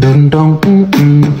Dun dun mm, mm.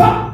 팍!